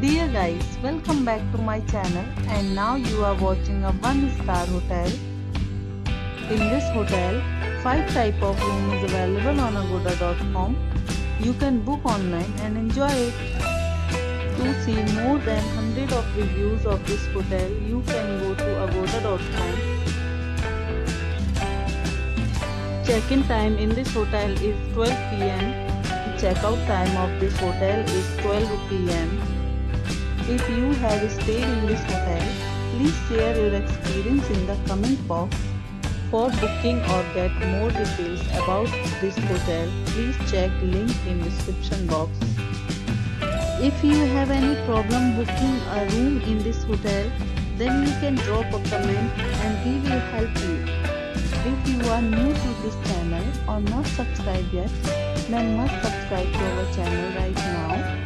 Dear guys, welcome back to my channel and now you are watching a 1 star hotel. In this hotel, 5 type of room is available on agoda.com. You can book online and enjoy it. To see more than 100 of reviews of this hotel, you can go to agoda.com. Check-in time in this hotel is 12 pm. Check-out time of this hotel is 12 pm. If you have stayed in this hotel, please share your experience in the comment box. For booking or get more details about this hotel, please check link in description box. If you have any problem booking a room in this hotel, then you can drop a comment and we will help you. If you are new to this channel or not subscribed yet, then must subscribe to our channel right now